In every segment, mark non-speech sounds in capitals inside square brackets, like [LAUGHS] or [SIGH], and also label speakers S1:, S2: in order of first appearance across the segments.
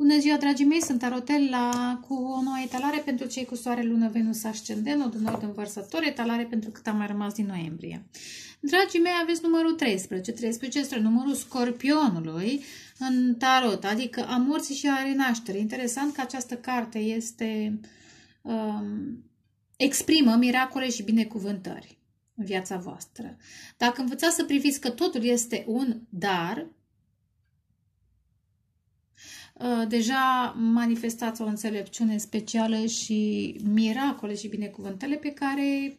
S1: Bună ziua, dragii mei! Sunt Arotella cu o nouă etalare pentru cei cu soare, lună, venus, ascendent, nod, nord, învărsător, etalare pentru cât a mai rămas din noiembrie. Dragii mei, aveți numărul 13. 13 este numărul scorpionului în tarot, adică a morții și a renașterii. Interesant că această carte este um, exprimă miracole și binecuvântări în viața voastră. Dacă învățați să priviți că totul este un dar, Uh, deja manifestați o înțelepciune specială și miracole și binecuvântăle pe care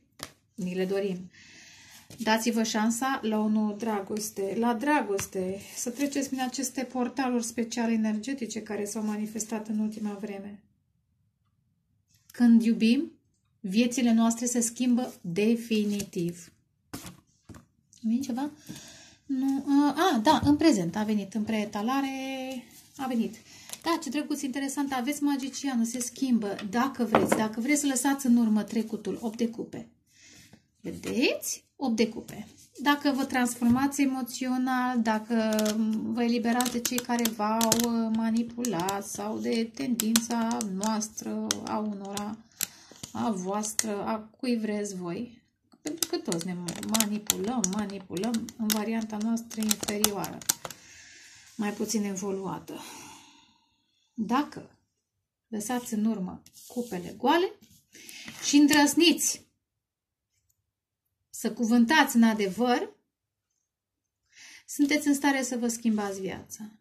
S1: ni le dorim. Dați-vă șansa la o nouă dragoste, la dragoste, să treceți prin aceste portaluri speciale energetice care s-au manifestat în ultima vreme. Când iubim, viețile noastre se schimbă definitiv. Vine ceva? Nu. A, a, da, în prezent a venit în preetalare, a venit. Da, ce drăguț, interesant, aveți magicianul, se schimbă, dacă vreți, dacă vreți să lăsați în urmă trecutul, 8 de cupe. Vedeți? 8 de cupe. Dacă vă transformați emoțional, dacă vă eliberați de cei care v-au manipulat sau de tendința noastră, a unora, a voastră, a cui vreți voi, pentru că toți ne manipulăm, manipulăm în varianta noastră inferioară, mai puțin evoluată. Dacă lăsați în urmă cupele goale și îndrăsniți să cuvântați în adevăr, sunteți în stare să vă schimbați viața.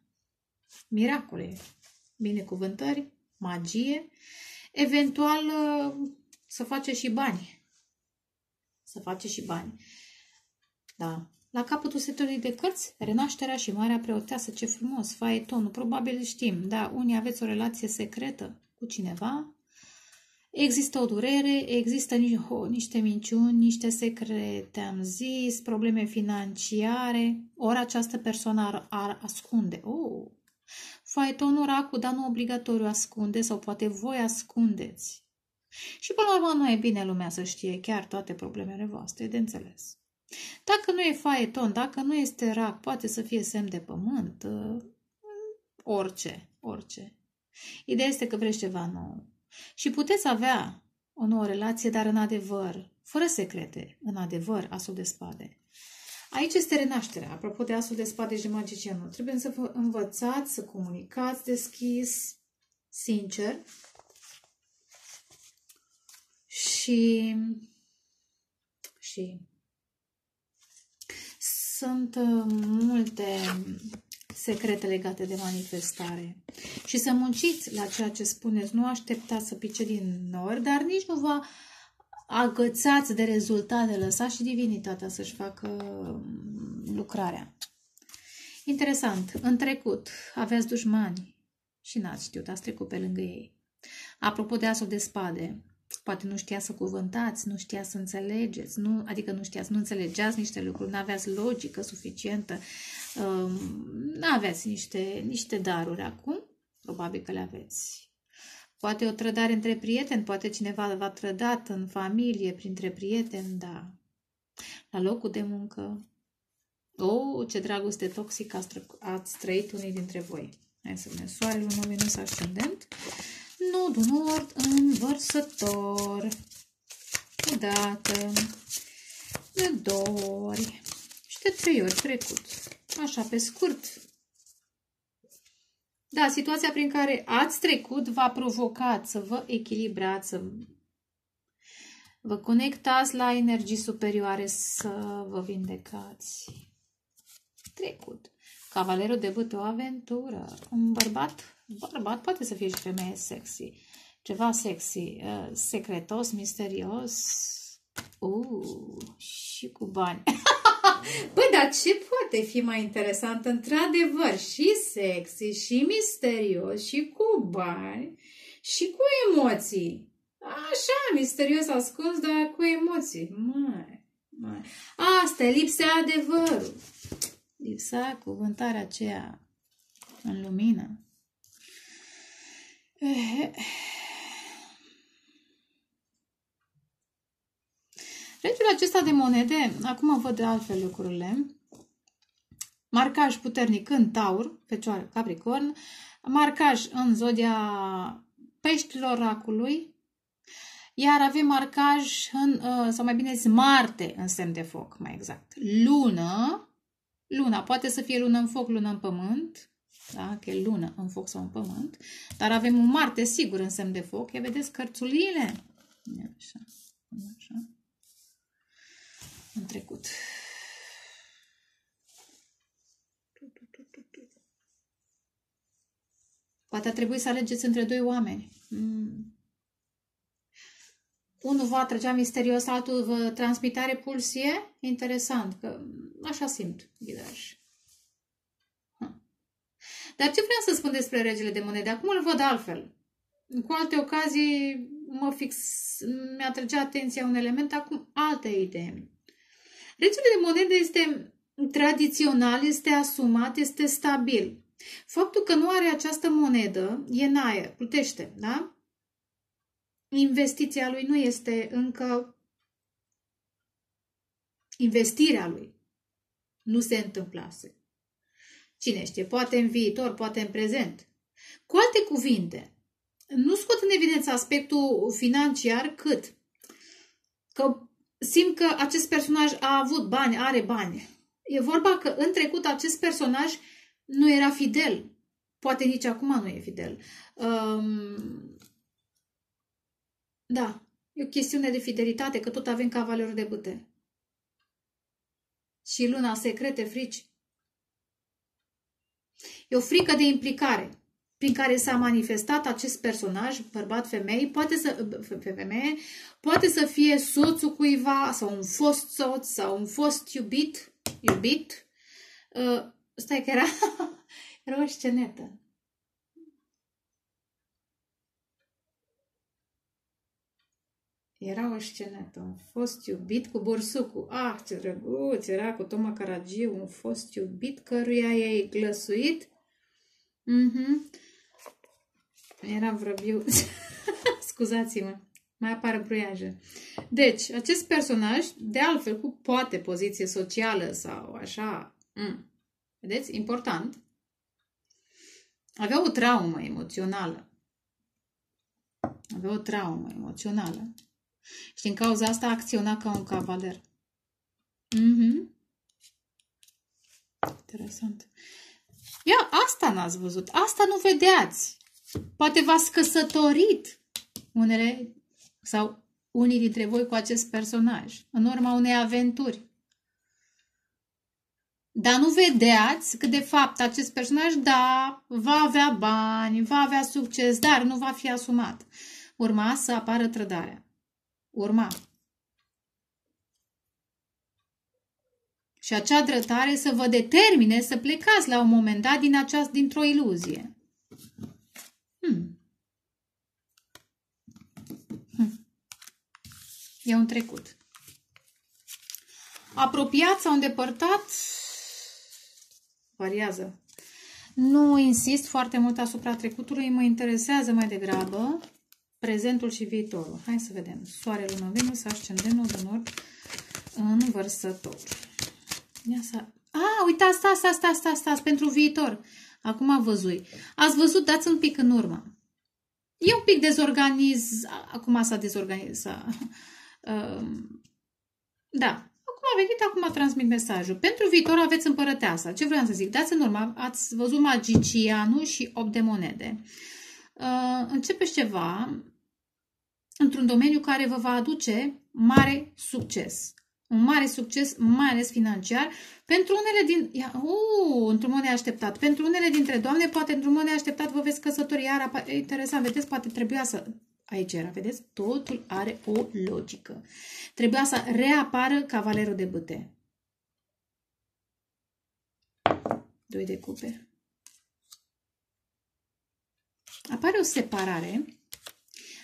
S1: Miracole, binecuvântări, magie, eventual să faceți și bani. Să faceți și bani. Da, la capătul setului de cărți, renașterea și marea preoteasă, ce frumos, faetonul, probabil știm, da, unii aveți o relație secretă cu cineva, există o durere, există niște minciuni, niște secrete, am zis, probleme financiare, ori această persoană ar, ar ascunde. Oh, faetonul racu, dar nu obligatoriu ascunde sau poate voi ascundeți. Și până la urmă nu e bine lumea să știe chiar toate problemele voastre, de înțeles. Dacă nu e faeton, dacă nu este rac, poate să fie semn de pământ, uh, orice, orice. Ideea este că vreți ceva nou. Și puteți avea o nouă relație, dar în adevăr, fără secrete, în adevăr, asul de spade. Aici este renașterea. Apropo de asul de spade și de magicianul, trebuie să vă învățați să comunicați deschis, sincer și și sunt uh, multe secrete legate de manifestare. Și să munciți la ceea ce spuneți. Nu așteptați să pice din nori, dar nici nu vă agățați de rezultate. Lăsați și divinitatea să-și facă um, lucrarea. Interesant. În trecut aveți dușmani și n-ați știut, ați trecut pe lângă ei. Apropo de asul de spade, poate nu știa să cuvântați, nu știa să înțelegeți, nu, adică nu știați, nu înțelegeați niște lucruri, nu aveați logică suficientă, um, nu aveați niște, niște daruri acum, probabil că le aveți. Poate o trădare între prieteni, poate cineva v-a trădat în familie, printre prieteni, da. La locul de muncă. Oh, ce dragoste toxică ați trăit unii dintre voi. Hai să vedem. Soarele, un Venus ascendent nodul nord învărsător. Odată, de două ori și de trei ori trecut. Așa, pe scurt. Da, situația prin care ați trecut v-a provocat să vă echilibrați, să vă conectați la energii superioare, să vă vindecați. Trecut. Cavalerul de bătă o aventură. Un bărbat bărbat poate să fie și femeie sexy. Ceva sexy, uh, secretos, misterios. Uh, și cu bani. [LAUGHS] Băi, dar ce poate fi mai interesant? Într-adevăr, și sexy, și misterios, și cu bani, și cu emoții. Așa, misterios ascuns, dar cu emoții. Mai, mai. Asta e lipsa adevărul. Lipsa cuvântarea aceea în lumină. Regiul acesta de monede, acum văd de altfel lucrurile, marcaj puternic în taur, fecioară, capricorn, marcaj în zodia peștilor racului, iar avem marcaj în, uh, sau mai bine zis, Marte în semn de foc, mai exact. Lună, luna, poate să fie lună în foc, lună în pământ, da? că e lună în foc sau în pământ, dar avem un Marte sigur în semn de foc. Ia vedeți cărțulile? Așa, așa. În trecut. Poate a trebuit să alegeți între doi oameni. Mm. Unul vă atrăgea misterios, altul vă transmite repulsie. Interesant, că așa simt ghidaj. Dar ce vreau să spun despre regele de monede? Acum îl văd altfel. Cu alte ocazii mă fix, mi-atrăgea atenția un element, acum alte idei. Regele de monede este tradițional, este asumat, este stabil. Faptul că nu are această monedă e în aer, plutește, da? Investiția lui nu este încă investirea lui. Nu se întâmplase. Cine știe, poate în viitor, poate în prezent. Cu alte cuvinte, nu scot în evidență aspectul financiar cât că simt că acest personaj a avut bani, are bani. E vorba că în trecut acest personaj nu era fidel. Poate nici acum nu e fidel. Um, da, e o chestiune de fidelitate, că tot avem cavalerul de bâte. Și luna secrete, frici. E o frică de implicare prin care s-a manifestat acest personaj, bărbat, femei, poate să, femeie, poate să fie soțul cuiva sau un fost soț sau un fost iubit, iubit. Uh, stai că era, [LAUGHS] era o scenetă. Era o scenetă, un fost iubit cu borsucul. Ah, ce drăguț, era cu Toma Caragiu, un fost iubit căruia i-ai glăsuit. Mhm. Era vrăbiuț. [LAUGHS] Scuzați-mă. Mai apare bruiaje. Deci, acest personaj, de altfel, cu poate poziție socială sau așa, mm, vedeți, important, avea o traumă emoțională. Avea o traumă emoțională. Și din cauza asta acționa ca un cavaler. Mhm. Interesant. Ia, asta n-ați văzut. Asta nu vedeați. Poate v-ați căsătorit unele sau unii dintre voi cu acest personaj în urma unei aventuri. Dar nu vedeați că de fapt acest personaj, da, va avea bani, va avea succes, dar nu va fi asumat. Urma să apară trădarea. Urma. Și acea drătare să vă determine să plecați la un moment dat din această, dintr-o iluzie. Hmm. Hmm. E un trecut. Apropiat sau îndepărtat variază. Nu insist foarte mult asupra trecutului, mă interesează mai degrabă prezentul și viitorul. Hai să vedem. Soare, lună, Venus, ascendentul de nord în vărsător. Ia să... A, uitați, stați, stați, stați, stați, stați, pentru viitor. Acum văzui. Ați văzut, dați un pic în urmă. E un pic dezorganiz... Acum s-a dezorganizat. Um, da. Acum a venit, acum transmit mesajul. Pentru viitor aveți împărăteasa. Ce vreau să zic? Dați în urmă. Ați văzut magicianul și 8 de monede. Uh, începeți ceva într-un domeniu care vă va aduce mare succes un mare succes, mai ales financiar, pentru unele din... Ia, uh, într-un mod neașteptat. Pentru unele dintre doamne, poate într-un mod neașteptat vă veți căsători. Iar, interesant, vedeți, poate trebuia să... Aici era, vedeți? Totul are o logică. Trebuia să reapară cavalerul de bâte. Doi de cupe. Apare o separare,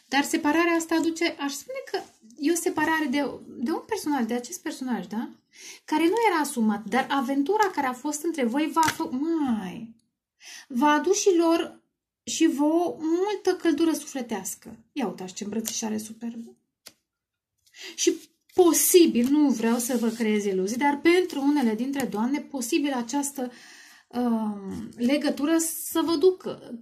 S1: dar separarea asta aduce, aș spune că e o separare de, de un personaj, de acest personaj, da? Care nu era asumat, dar aventura care a fost între voi va fă... Mai... V-a adus și lor și vă multă căldură sufletească. Ia uitați ce îmbrățișare superbă. Și posibil, nu vreau să vă creez iluzii, dar pentru unele dintre doamne, posibil această uh, legătură să vă ducă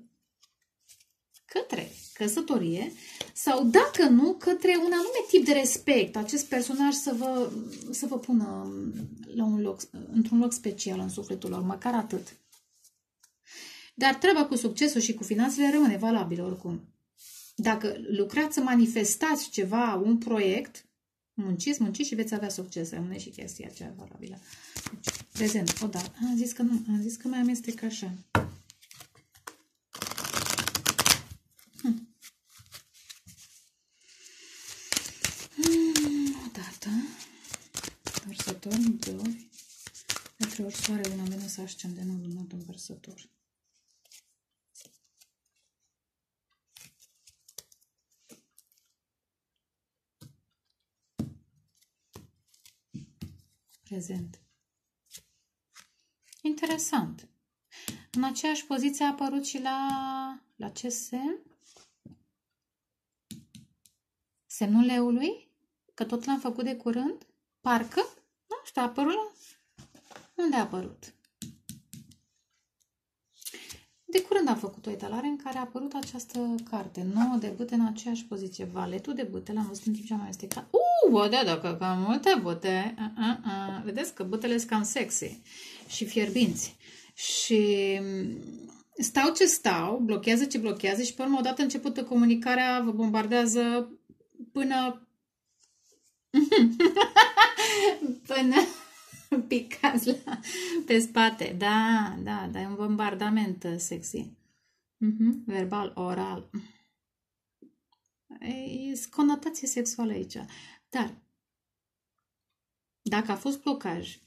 S1: către căsătorie sau, dacă nu, către un anume tip de respect. Acest personaj să vă, să vă pună la un loc, într-un loc special în sufletul lor, măcar atât. Dar treaba cu succesul și cu finanțele rămâne valabilă oricum. Dacă lucrați să manifestați ceva, un proiect, munciți, munciți și veți avea succes. Rămâne și chestia aceea valabilă. Deci, prezent, o da. Am zis că nu, am zis că mai amestec așa. Hm. O dată. Vărsător, doi. De trei ori soare, una venus ascendentul, un un vărsător. prezent. Interesant. În aceeași poziție a apărut și la, la ce semn? Semnul leului? Că tot l-am făcut de curând? Parcă? Nu știu, a apărut la... Unde a apărut? De curând am făcut o etalare în care a apărut această carte, 9 de bute în aceeași poziție. Valetul de bute l-am văzut în timp ce am amestecat. Uh, bă, da, dacă cam multe bute. Uh, uh, uh. Vedeți că butele sunt cam sexy și fierbinți. Și stau ce stau, blochează ce blochează și pe urmă odată începută comunicarea vă bombardează până [LAUGHS] până [LAUGHS] picați la, pe spate. Da, da, da, e un bombardament sexy. Uh-huh. Verbal, oral. E conotație sexuală aici. Dar, dacă a fost blocaj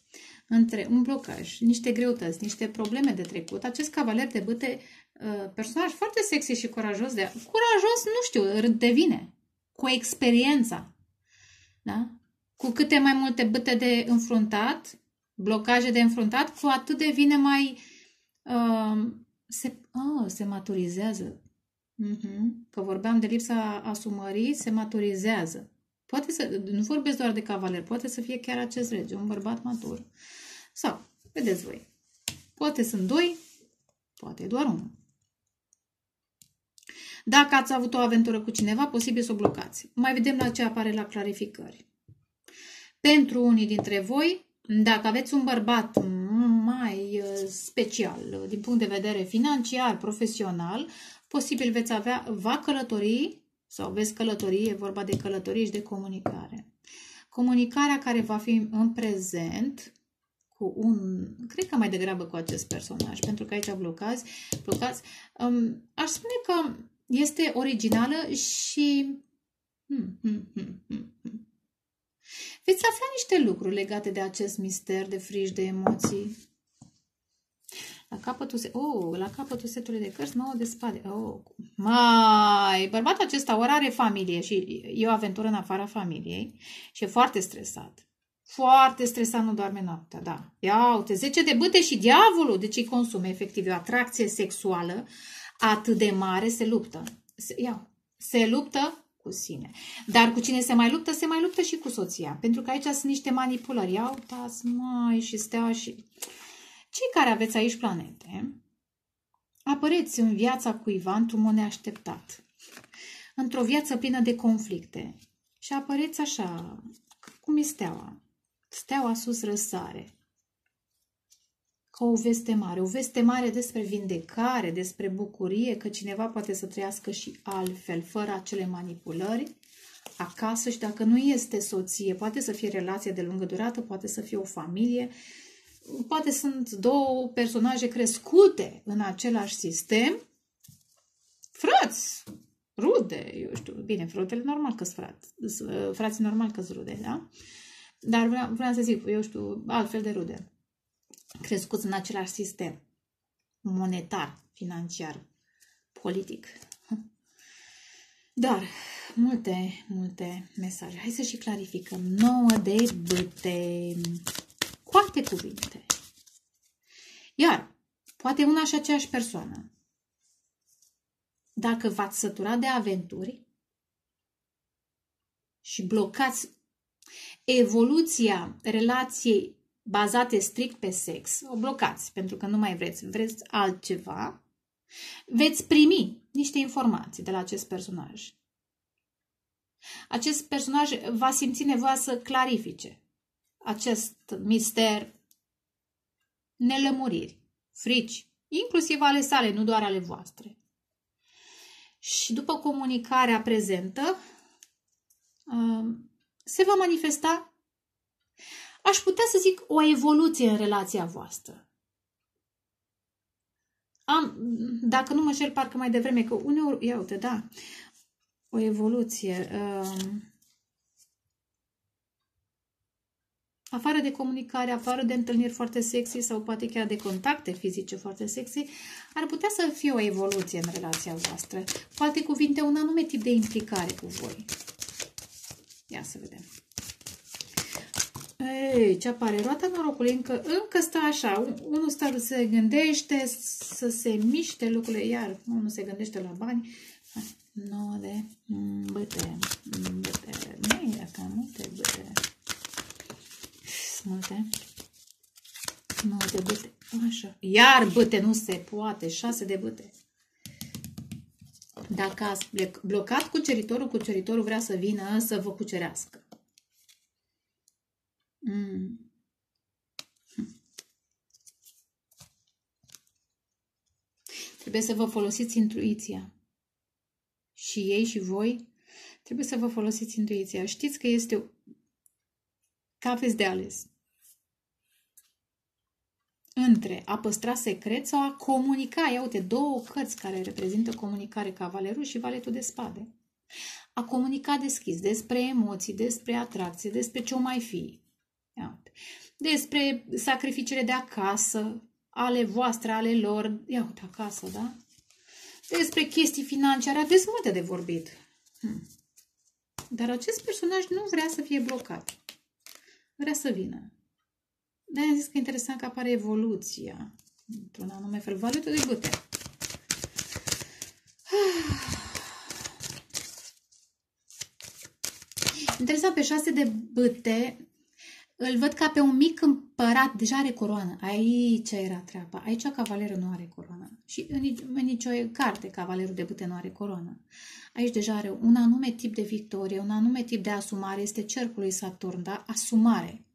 S1: între un blocaj, niște greutăți, niște probleme de trecut, acest cavaler de băte, uh, personaj foarte sexy și curajos, de, curajos, nu știu, devine cu experiența. Da? Cu câte mai multe băte de înfruntat, blocaje de înfruntat, cu atât devine mai... Uh, se, oh, se maturizează. Uh-huh. Că vorbeam de lipsa asumării, se maturizează. Poate să, nu vorbesc doar de cavaler, poate să fie chiar acest rege, un bărbat matur. Sau, vedeți voi, poate sunt doi, poate doar unul. Dacă ați avut o aventură cu cineva, posibil să o blocați. Mai vedem la ce apare la clarificări. Pentru unii dintre voi, dacă aveți un bărbat mai uh, special uh, din punct de vedere financiar, profesional, posibil veți avea, va călători sau veți călători, e vorba de călătorii și de comunicare. Comunicarea care va fi în prezent cu un, cred că mai degrabă cu acest personaj, pentru că aici blocați, blocați, um, aș spune că este originală și hmm, hmm, hmm, hmm, hmm. Veți afla niște lucruri legate de acest mister de frici, de emoții. La capătul, se... oh, la capătul setului de cărți, nouă de spade. Oh, mai, bărbatul acesta ori are familie și e o aventură în afara familiei și e foarte stresat. Foarte stresat, nu doarme noaptea, da. Ia uite, 10 de bâte și diavolul, deci îi consume efectiv e o atracție sexuală atât de mare, se luptă. Se, ia, se luptă cu sine. Dar cu cine se mai luptă, se mai luptă și cu soția. Pentru că aici sunt niște manipulări. Ia uitați, mai și stea și... Cei care aveți aici planete, apăreți în viața cuiva într-un mod neașteptat. Într-o viață plină de conflicte. Și apăreți așa, cum e steaua. Steaua sus răsare ca o veste mare. O veste mare despre vindecare, despre bucurie, că cineva poate să trăiască și altfel, fără acele manipulări, acasă și dacă nu este soție, poate să fie relație de lungă durată, poate să fie o familie, poate sunt două personaje crescute în același sistem, frați, rude, eu știu, bine, frutele normal că frați, frații normal că rude, da? Dar vreau, vreau să zic, eu știu, altfel de rude crescuți în același sistem monetar, financiar, politic. Dar multe, multe mesaje. Hai să și clarificăm. Nouă de băte. Cu alte cuvinte. Iar, poate una și aceeași persoană. Dacă v-ați săturat de aventuri și blocați evoluția relației bazate strict pe sex, o blocați pentru că nu mai vreți, vreți altceva, veți primi niște informații de la acest personaj. Acest personaj va simți nevoia să clarifice acest mister, nelămuriri, frici, inclusiv ale sale, nu doar ale voastre. Și după comunicarea prezentă, um, se va manifesta, aș putea să zic, o evoluție în relația voastră. Am, dacă nu mă șer, parcă mai devreme, că uneori, ia uite, da, o evoluție. Um, afară de comunicare, afară de întâlniri foarte sexy sau poate chiar de contacte fizice foarte sexy, ar putea să fie o evoluție în relația voastră. Poate cuvinte un anume tip de implicare cu voi. Ia să vedem. Ei, ce apare? Roata norocului încă, încă stă așa. Unul stă, se gândește să se miște lucrurile, iar unul se gândește la bani. 9 de băte, băte, nu e cam multe băte. Multe. 9 de băte, așa. Iar băte nu se poate, 6 de băte. Dacă ați blocat cuceritorul, cuceritorul vrea să vină să vă cucerească. Mm. Trebuie să vă folosiți intuiția. Și ei și voi trebuie să vă folosiți intuiția. Știți că este că aveți de ales între a păstra secret sau a comunica. Ia uite, două cărți care reprezintă comunicare, cavalerul și valetul de spade. A comunica deschis despre emoții, despre atracție, despre ce o mai fi. Ia uite. Despre sacrificiile de acasă, ale voastre, ale lor. Ia uite, acasă, da? Despre chestii financiare. Aveți multe de vorbit. Hmm. Dar acest personaj nu vrea să fie blocat. Vrea să vină de am zis că e interesant că apare evoluția într-un anume fel. Valută de bute. [SIGHS] Interesant, pe șase de bâte îl văd ca pe un mic împărat, deja are coroană. Aici era treaba. Aici cavalerul nu are coroană. Și în, în nicio carte cavalerul de bâte nu are coroană. Aici deja are un anume tip de victorie, un anume tip de asumare. Este cercul lui Saturn, da? Asumare.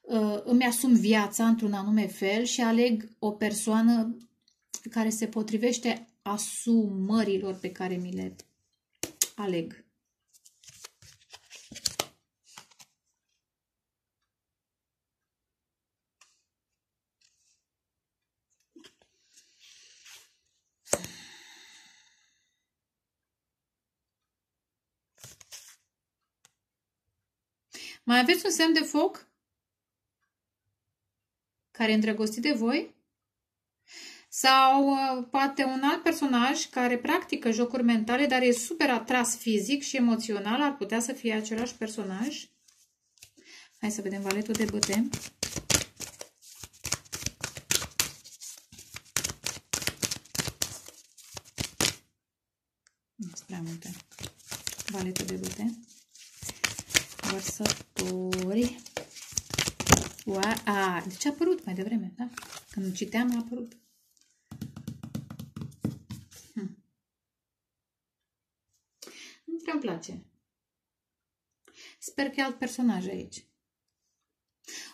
S1: Uh, îmi asum viața într-un anume fel și aleg o persoană care se potrivește asumărilor pe care mi le aleg. Mai aveți un semn de foc? care e îndrăgostit de voi? Sau uh, poate un alt personaj care practică jocuri mentale, dar e super atras fizic și emoțional, ar putea să fie același personaj? Hai să vedem valetul de băte. Nu prea multe. Valetul de băte. Vărsători. Ua, a, deci a apărut mai devreme, da? Când citeam a apărut. Hm. Nu prea îmi place. Sper că e alt personaj aici.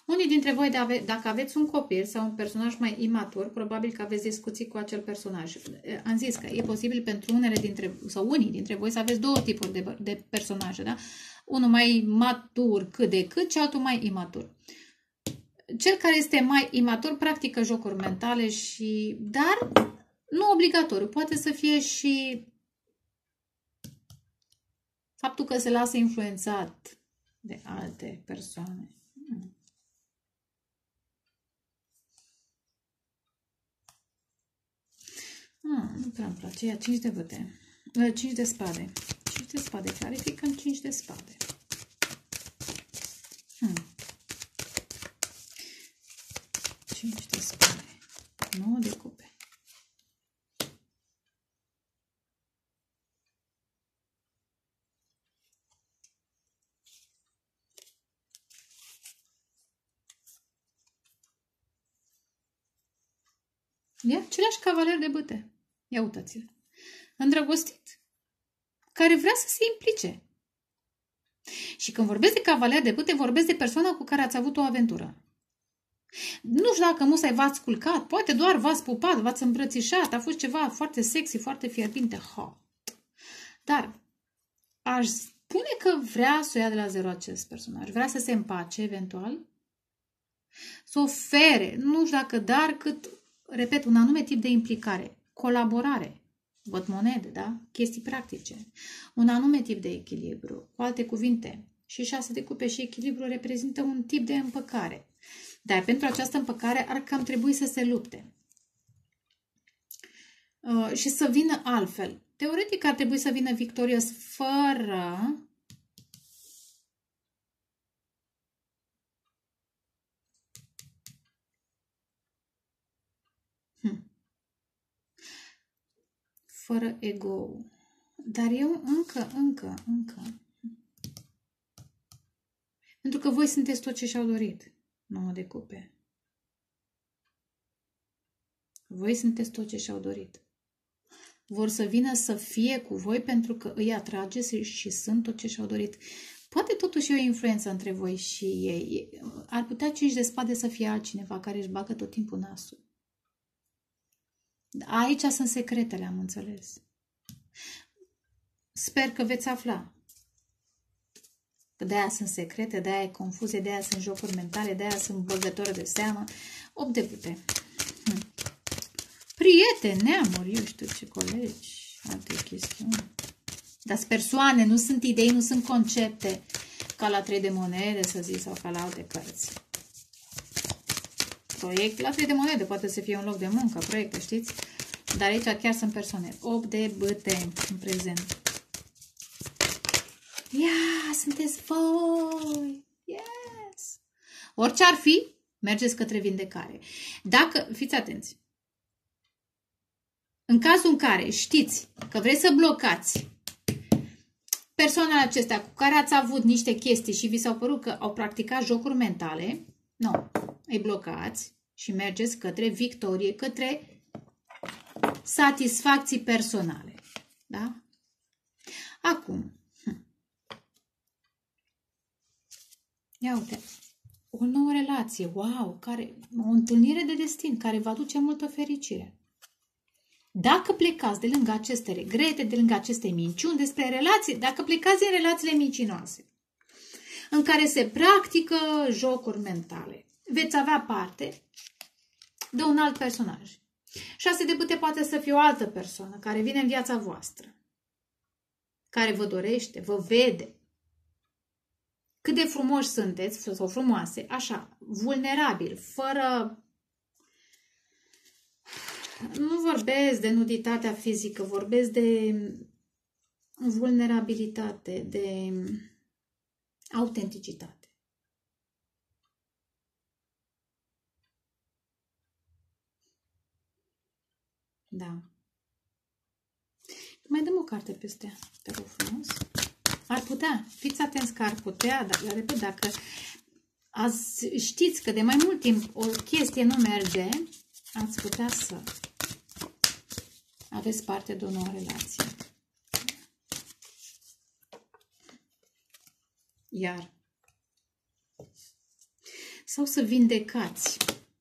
S1: Unii dintre voi, dacă aveți un copil sau un personaj mai imatur, probabil că aveți discuții cu acel personaj. Am zis că e posibil pentru unele dintre, sau unii dintre voi să aveți două tipuri de, de personaje, da? Unul mai matur cât de cât și altul mai imatur cel care este mai imatur practică jocuri mentale și, dar nu obligatoriu, poate să fie și faptul că se lasă influențat de alte persoane. Hmm. Hmm, nu prea îmi place. Ia 5 de băte. 5 de spade. 5 de spade. Clarificăm 5 de spade. Hmm. 5 de spade. 9 de cupe. E același cavaler de băte. Ia uitați-l. Îndrăgostit. Care vrea să se implice. Și când vorbesc de cavaler de băte, vorbesc de persoana cu care ați avut o aventură. Nu știu dacă musai v-ați culcat, poate doar v-ați pupat, v-ați îmbrățișat, a fost ceva foarte sexy, foarte fierbinte. Ha. Dar aș spune că vrea să o ia de la zero acest personaj. Vrea să se împace, eventual, să ofere, nu știu dacă dar, cât, repet, un anume tip de implicare, colaborare, văd monede, da? Chestii practice, un anume tip de echilibru, cu alte cuvinte, și șase de cupe și echilibru reprezintă un tip de împăcare. Dar pentru această împăcare ar cam trebui să se lupte. Uh, și să vină altfel. Teoretic ar trebui să vină victorios fără hm. Fără ego. Dar eu încă, încă, încă. Pentru că voi sunteți tot ce și-au dorit. Nouă de cupe. Voi sunteți tot ce și-au dorit. Vor să vină să fie cu voi pentru că îi atrageți și sunt tot ce și-au dorit. Poate totuși e o influență între voi și ei. Ar putea cinci de spade să fie altcineva care își bagă tot timpul nasul. Aici sunt secretele, am înțeles. Sper că veți afla. Că de-aia sunt secrete, de-aia e confuzie, de-aia sunt jocuri mentale, de-aia sunt băgători de seamă. 8 de pute. Hm. Prieteni, neamuri, eu știu ce colegi, alte chestiuni. Dar sunt persoane, nu sunt idei, nu sunt concepte. Ca la 3 de monede, să zic, sau ca la alte cărți. Proiect, la 3 de monede, poate să fie un loc de muncă, proiecte, știți? Dar aici chiar sunt persoane. 8 de băte în prezent. Ia, sunteți voi! Yes! Orice ar fi, mergeți către vindecare. Dacă, fiți atenți, în cazul în care știți că vreți să blocați persoanele acestea cu care ați avut niște chestii și vi s-au părut că au practicat jocuri mentale, nu, îi blocați și mergeți către victorie, către satisfacții personale. Da? Acum, Ia uite, o nouă relație, wow, care, o întâlnire de destin care va duce multă fericire. Dacă plecați de lângă aceste regrete, de lângă aceste minciuni despre relații, dacă plecați din relațiile mincinoase, în care se practică jocuri mentale, veți avea parte de un alt personaj. Șase de pute poate să fie o altă persoană care vine în viața voastră, care vă dorește, vă vede, cât de frumoși sunteți sau frumoase, așa, vulnerabil, fără... Nu vorbesc de nuditatea fizică, vorbesc de vulnerabilitate, de autenticitate. Da. Mai dăm o carte peste, te rog frumos. Ar putea. Fiți atenți că ar putea, dar, repet, dacă azi știți că de mai mult timp o chestie nu merge, ați putea să aveți parte de o nouă relație. Iar sau să vindecați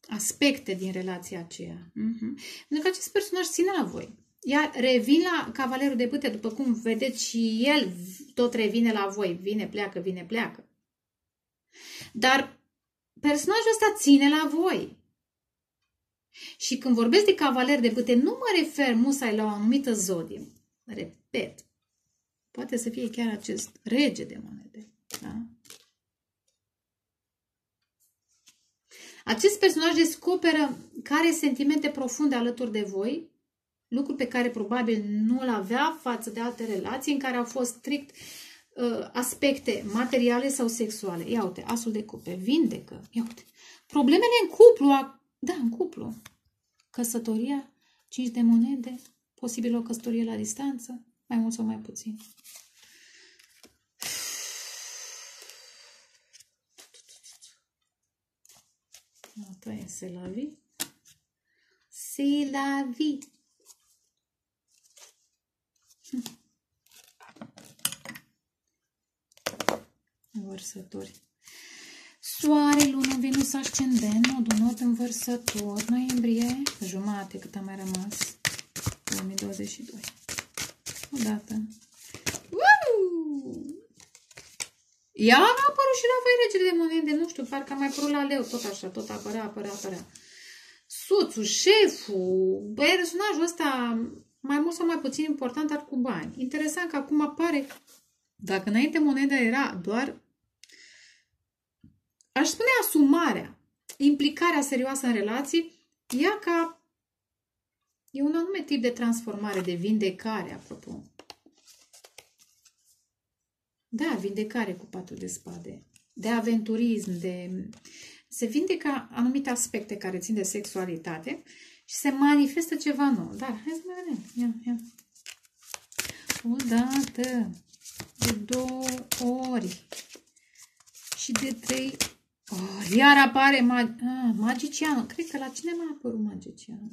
S1: aspecte din relația aceea. Mm-hmm. Pentru că acest personaj ține la voi. Iar revin la cavalerul de bâte, după cum vedeți și el tot revine la voi. Vine, pleacă, vine, pleacă. Dar personajul ăsta ține la voi. Și când vorbesc de cavaler de bâte, nu mă refer musai la o anumită zodie. Repet, poate să fie chiar acest rege de monede. Da? Acest personaj descoperă care sentimente profunde alături de voi lucru pe care probabil nu l avea față de alte relații în care au fost strict uh, aspecte materiale sau sexuale. Ia uite, asul de cupe, vindecă. Ia uite. Problemele în cuplu, a... da, în cuplu. Căsătoria, cinci de monede, posibil o căsătorie la distanță, mai mult sau mai puțin. Asta e la vie. C'est la vie. Vărsători. Soare, lună, Venus, ascendent, nodul nord învărsător, noiembrie, jumate cât a mai rămas, 2022. Odată. Ia a apărut și la voi regele de monede, nu știu, parcă a mai apărut la leu, tot așa, tot apărea, apărea, apărea. Soțul, șeful, personajul ăsta, mai mult sau mai puțin important, dar cu bani. Interesant că acum apare, dacă înainte moneda era doar, aș spune asumarea, implicarea serioasă în relații, ea ca E un anume tip de transformare, de vindecare, apropo. Da, vindecare cu patru de spade. De aventurism, de... Se vindecă anumite aspecte care țin de sexualitate și se manifestă ceva nou. Dar, hai să mai vedem. Ia, ia. O dată, de două ori și de trei ori. Iar apare mag... ah, magicianul. Cred că la cine mai a apărut magicianul?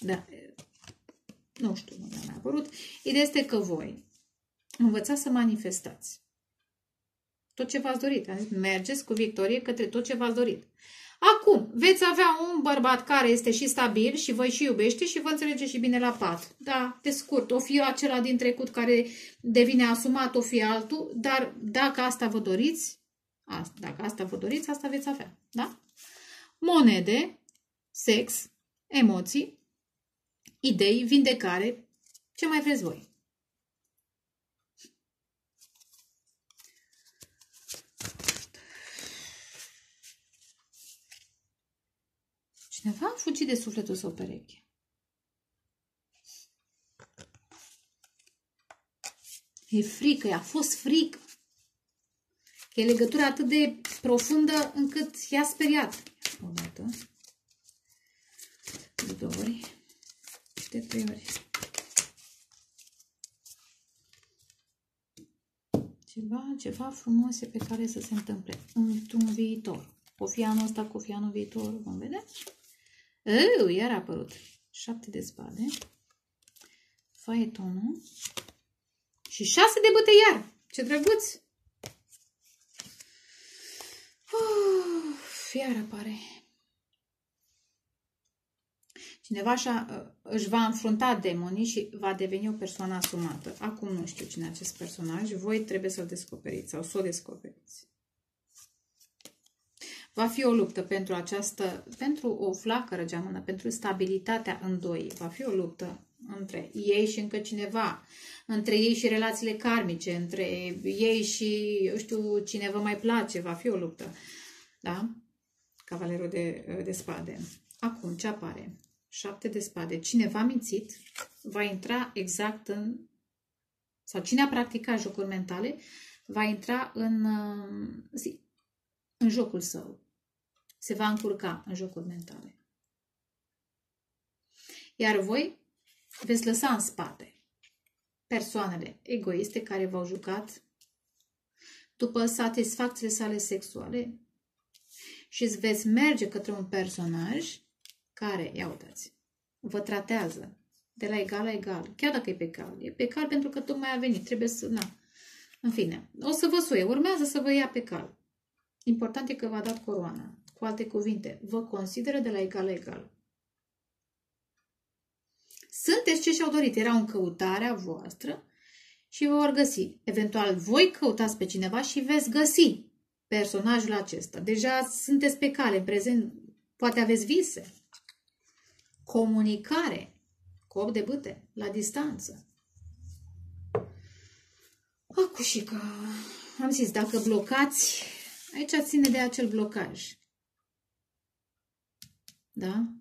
S1: Da, nu știu, nu mi-a apărut. Ideea este că voi învățați să manifestați tot ce v-ați dorit. Mergeți cu victorie către tot ce v-ați dorit. Acum, veți avea un bărbat care este și stabil și vă și iubește și vă înțelege și bine la pat. Da, pe scurt, o fi acela din trecut care devine asumat, o fi altul, dar dacă asta vă doriți, asta, dacă asta vă doriți, asta veți avea. Da? Monede, sex, emoții, idei, vindecare, ce mai vreți voi. Cineva a fugit de sufletul său pereche. E frică, i-a fost frică. Că e legătura atât de profundă încât i-a speriat. O dată. De două ori de trei ori. Ceva, ceva frumoase pe care să se întâmple într-un viitor. O fi anul ăsta, cu fi anul viitor, vom vedea. Eu, iar a apărut. Șapte de spade. Faetonul. Și șase de băte iar. Ce drăguț! Uf, iar apare. Cineva așa uh, își va înfrunta demonii și va deveni o persoană asumată. Acum nu știu cine acest personaj. Voi trebuie să-l descoperiți sau să o descoperiți. Va fi o luptă pentru această, pentru o flacără geamănă, pentru stabilitatea în doi. Va fi o luptă între ei și încă cineva, între ei și relațiile karmice, între ei și, eu știu, cine vă mai place. Va fi o luptă. Da? Cavalerul de, de spade. Acum, ce apare? Șapte de spade. Cine v-a mințit va intra exact în, sau cine a practicat jocuri mentale, va intra în, uh, zi, în jocul său. Se va încurca în jocuri mentale. Iar voi veți lăsa în spate persoanele egoiste care v-au jucat după satisfacțiile sale sexuale și îți veți merge către un personaj care, ia uitați, vă tratează de la egal la egal, chiar dacă e pe cal. E pe cal pentru că tocmai a venit, trebuie să, na. În fine, o să vă suie, urmează să vă ia pe cal. Important e că v-a dat coroana. Cu alte cuvinte, vă consideră de la egal la egal. Sunteți ce și-au dorit, erau în căutarea voastră și vă vor găsi. Eventual, voi căutați pe cineva și veți găsi personajul acesta. Deja sunteți pe cale, în prezent, poate aveți vise comunicare cu 8 de bâte, la distanță. Acu și că am zis, dacă blocați, aici ține de acel blocaj. Da?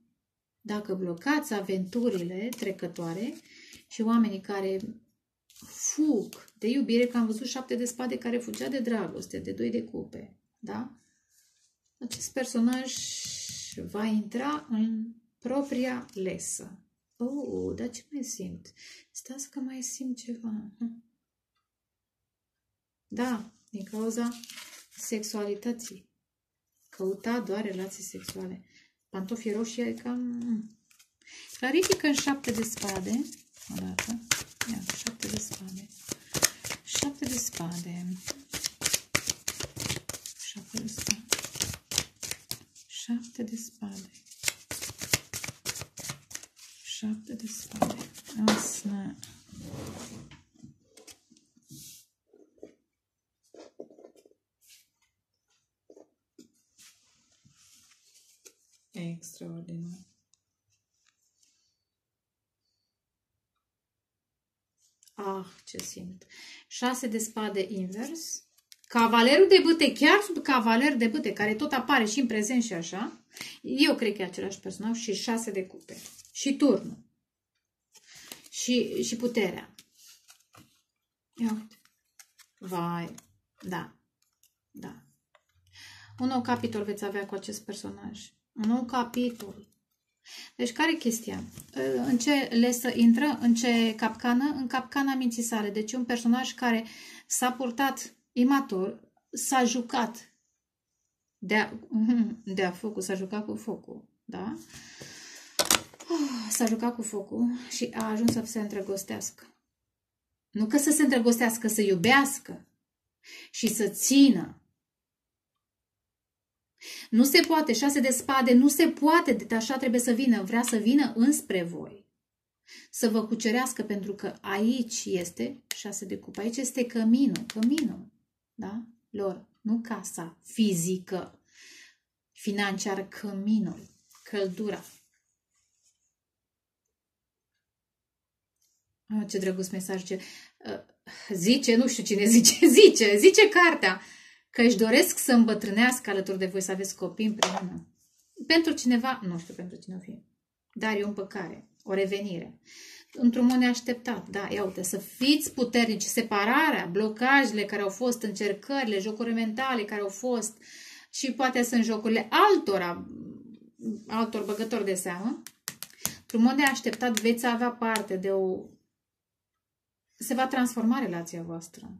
S1: Dacă blocați aventurile trecătoare și oamenii care fug de iubire, că am văzut șapte de spade care fugea de dragoste, de doi de cupe, da? Acest personaj va intra în propria lesă. Oh, dar ce mai simt? Stați că mai simt ceva. Hm. Da, din cauza sexualității. Căuta doar relații sexuale. Pantofii roșii e cam... Clarifică în șapte de spade. O dată. Ia, șapte de spade. Șapte de spade. Șapte de spade. Șapte de spade. Șapte de spade. Asta. Extraordinar. Ah, ce simt. 6 de spade invers. Cavalerul de bâte, chiar sub cavaler de bâte, care tot apare și în prezent și așa. Eu cred că e același personaj și 6 de cupe. Și turnul. Și, și puterea. Ia uite. Vai. Da. Da. Un nou capitol veți avea cu acest personaj. Un nou capitol. Deci, care e chestia? În ce lesă intră? În ce capcană? În capcana minții sale. Deci, un personaj care s-a purtat imator, s-a jucat de-a [LAUGHS] de -a focul, s-a jucat cu focul, da? S-a jucat cu focul și a ajuns să se îndrăgostească. Nu că să se îndrăgostească, să iubească și să țină nu se poate, șase de spade, nu se poate, de așa trebuie să vină, vrea să vină înspre voi. Să vă cucerească, pentru că aici este șase de cupe, aici este căminul, căminul, da? Lor, nu casa fizică, financiar, căminul, căldura. Ce drăguț mesaj, ce... Uh, zice, nu știu cine zice, [LAUGHS] zice, zice cartea că își doresc să îmbătrânească alături de voi, să aveți copii împreună. Pentru cineva, nu știu pentru cine o fi, dar e o împăcare, o revenire. Într-un mod neașteptat, da, ia uite, să fiți puternici, separarea, blocajele care au fost, încercările, jocurile mentale care au fost și poate sunt jocurile altora, altor băgători de seamă, într-un mod neașteptat veți avea parte de o... se va transforma relația voastră.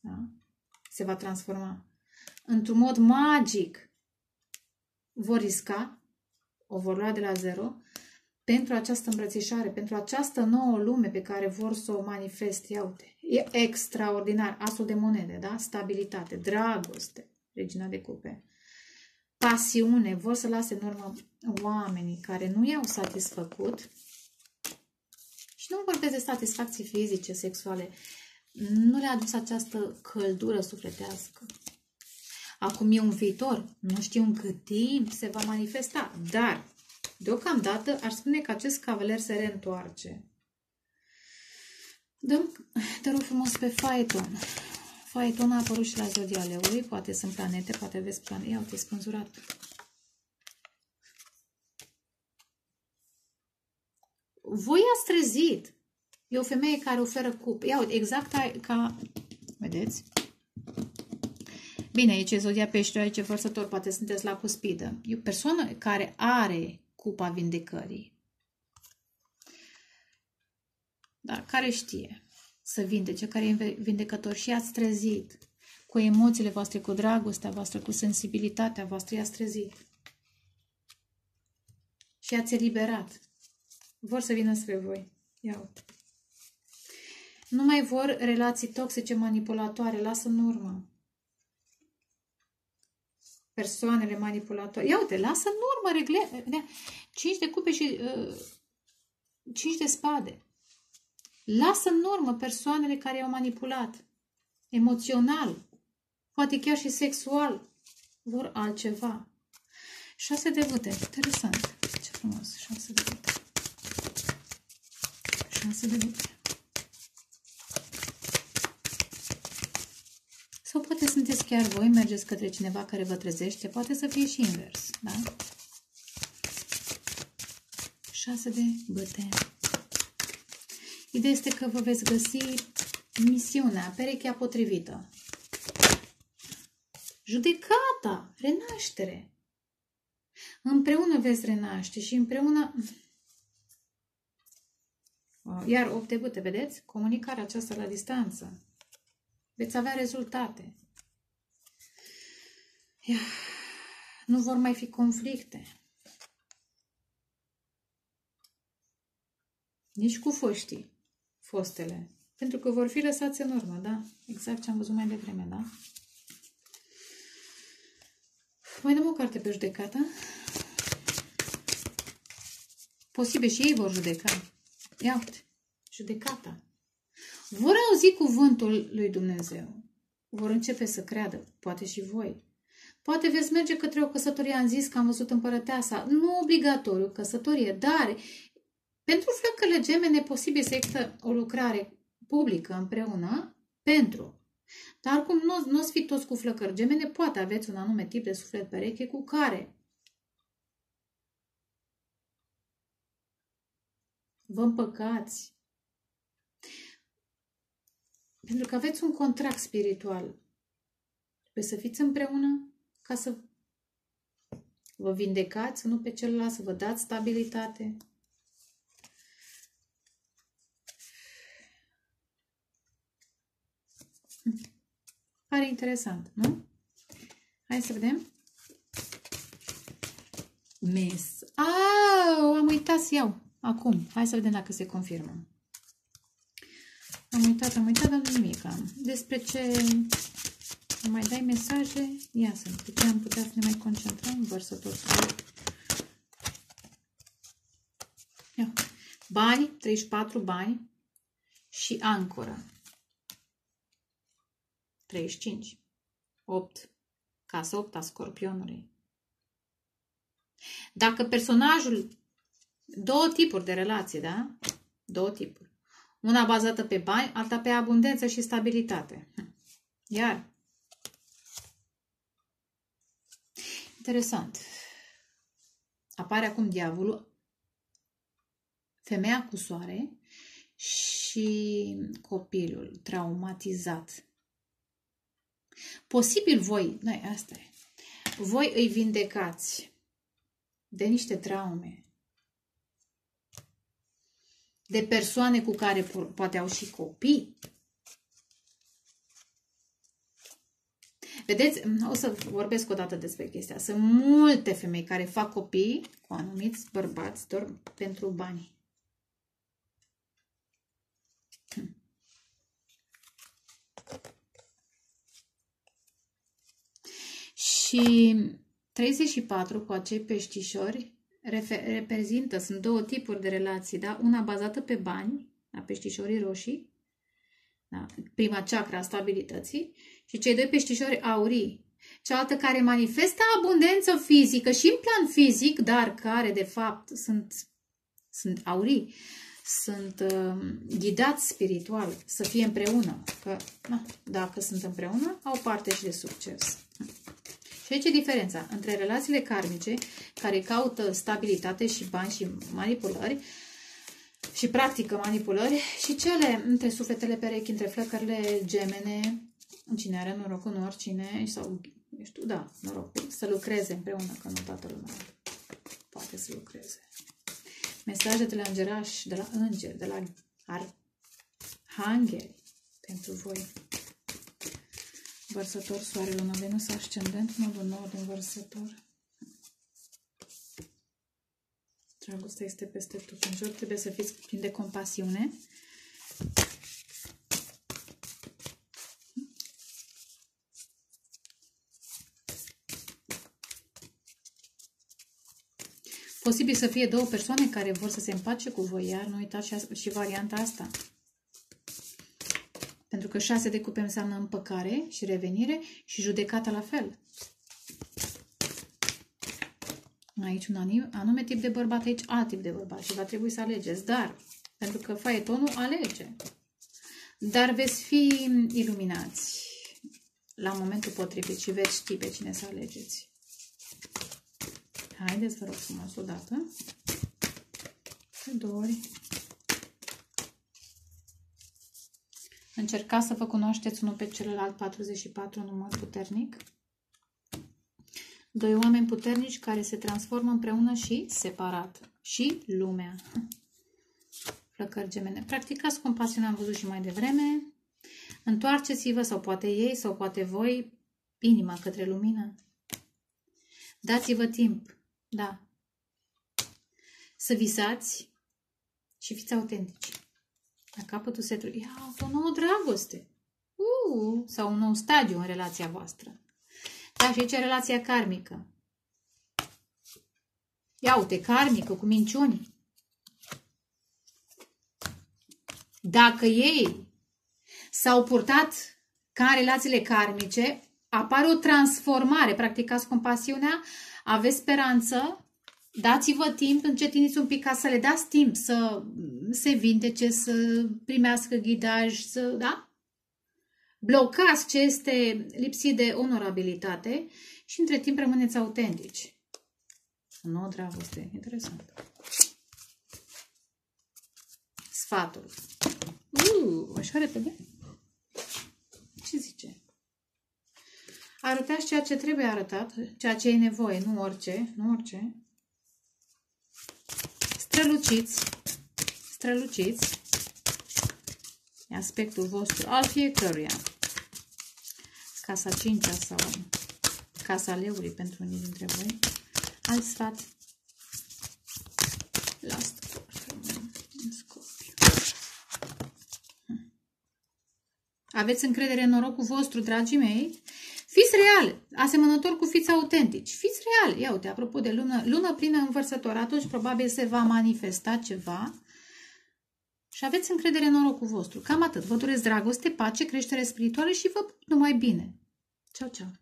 S1: Da? se va transforma. Într-un mod magic vor risca, o vor lua de la zero, pentru această îmbrățișare, pentru această nouă lume pe care vor să o manifeste. Ia uite, e extraordinar. Asul de monede, da? Stabilitate, dragoste, regina de cupe. Pasiune, vor să lase în urmă oamenii care nu i-au satisfăcut și nu vorbesc de satisfacții fizice, sexuale, nu le-a adus această căldură sufletească. Acum e un viitor, nu știu în cât timp se va manifesta, dar deocamdată aș spune că acest cavaler se reîntoarce. Dăm, te rog frumos, pe Phaeton. Phaeton a apărut și la zodia leului, poate sunt planete, poate vezi planete. Ia uite, spânzurat. Voi ați trezit E o femeie care oferă cup. Ia uite, exact ca... Vedeți? Bine, aici e zodia peștilor, aici e vărsător, poate sunteți la cuspidă. E o persoană care are cupa vindecării. Dar care știe să vindece, care e vindecător și ați trezit cu emoțiile voastre, cu dragostea voastră, cu sensibilitatea voastră, i-ați trezit. Și ați eliberat. Vor să vină spre voi. Ia uite. Nu mai vor relații toxice, manipulatoare. Lasă în urmă. Persoanele manipulatoare. Ia uite, lasă în urmă regle... 5 de cupe și uh, 5 de spade. Lasă în urmă persoanele care au manipulat. Emoțional. Poate chiar și sexual. Vor altceva. 6 de vâte. Interesant. Ce frumos. 6 de vâte. 6 de vâte. Sau poate sunteți chiar voi, mergeți către cineva care vă trezește, poate să fie și invers, da? 6 de băte. Ideea este că vă veți găsi misiunea, perechea potrivită. Judecata, renaștere. Împreună veți renaște și împreună... Iar 8 de băte, vedeți? Comunicarea aceasta la distanță veți avea rezultate. Ia. Nu vor mai fi conflicte. Nici cu foștii, fostele. Pentru că vor fi lăsați în urmă, da? Exact ce am văzut mai devreme, da? Mai dăm o carte pe judecată. Posibil și ei vor judeca. Ia uite, judecata. Vor auzi cuvântul lui Dumnezeu. Vor începe să creadă, poate și voi. Poate veți merge către o căsătorie, am zis că am văzut împărăteasa. Nu obligatoriu căsătorie, dar pentru flăcările gemene posibil să există o lucrare publică împreună pentru. Dar cum nu, nu fi toți cu flăcări gemene, poate aveți un anume tip de suflet pereche cu care vă împăcați. Pentru că aveți un contract spiritual. Trebuie să fiți împreună ca să vă vindecați, nu pe celălalt, să vă dați stabilitate. Pare interesant, nu? Hai să vedem. Mes. Au, am uitat să iau. Acum, hai să vedem dacă se confirmă. Am uitat, am uitat, dar nu nimic Despre ce mai dai mesaje? Ia să pe ce am putea să ne mai concentrăm? Vărsător Ia. Bani, 34 bani și ancoră. 35. 8. Casa 8 a scorpionului. Dacă personajul două tipuri de relație, da? Două tipuri. Una bazată pe bani, alta pe abundență și stabilitate. Iar Interesant. Apare acum diavolul, femeia cu soare și copilul traumatizat. Posibil voi, noi, asta e, voi îi vindecați de niște traume, de persoane cu care poate au și copii. Vedeți, o să vorbesc o dată despre chestia. Sunt multe femei care fac copii cu anumiți bărbați doar pentru bani. Și 34 cu acei peștișori reprezintă, sunt două tipuri de relații, da? Una bazată pe bani, la peștișorii roșii, da? prima chakra a stabilității, și cei doi peștișori aurii, cealaltă care manifestă abundență fizică și în plan fizic, dar care de fapt sunt, sunt aurii, sunt uh, ghidați spiritual să fie împreună. Că, na, dacă sunt împreună, au parte și de succes. Și aici e diferența între relațiile karmice, care caută stabilitate și bani și manipulări, și practică manipulări, și cele între sufletele perechi, între flăcările gemene, cine are noroc în oricine, sau, eu știu, da, noroc, să lucreze împreună, că nu toată lumea poate să lucreze. Mesaje de la îngerași, de la îngeri, de la arhangeli pentru voi. Vărsător, Soare, Luna, Venus, Ascendent, modul nou din Vărsător. Dragostea este peste tot în jur. Trebuie să fiți plini de compasiune. Posibil să fie două persoane care vor să se împace cu voi, iar nu uitați și, și varianta asta. Pentru că șase de cupe înseamnă împăcare și revenire și judecata la fel. Aici un anume tip de bărbat, aici alt tip de bărbat și va trebui să alegeți. Dar, pentru că faetonul alege. Dar veți fi iluminați la momentul potrivit și veți ști pe cine să alegeți. Haideți, vă rog frumos, o dată. De două ori. Încercați să vă cunoașteți unul pe celălalt 44 număr puternic. Doi oameni puternici care se transformă împreună și separat. Și lumea. Flăcări gemene. Practicați compasiunea, am văzut și mai devreme. Întoarceți-vă, sau poate ei, sau poate voi, inima către lumină. Dați-vă timp. Da. Să visați și fiți autentici. La capătul setului, ia o nouă dragoste. Uh, sau un nou stadiu în relația voastră. Da, și ce relația karmică. Ia uite, karmică, cu minciuni. Dacă ei s-au purtat ca în relațiile karmice, apare o transformare. Practicați compasiunea, aveți speranță, dați-vă timp, încetiniți un pic ca să le dați timp să se vindece, să primească ghidaj, să, da? Blocați ce este lipsit de onorabilitate și între timp rămâneți autentici. Nu, dragoste, interesant. Sfatul. Uh, așa repede? Ce zice? Arătați ceea ce trebuie arătat, ceea ce e nevoie, nu orice, nu orice. Străluciți, străluciți aspectul vostru al fiecăruia. Casa 5 sau casa leului pentru unii dintre voi. Alt sfat. Last Aveți încredere în norocul vostru, dragii mei? Fiți reali, asemănător cu fiți autentici. Fiți reali. Ia uite, apropo de lună, lună plină învărsător, atunci probabil se va manifesta ceva și aveți încredere în norocul vostru. Cam atât. Vă doresc dragoste, pace, creștere spirituală și vă numai bine. Ceau, ceau!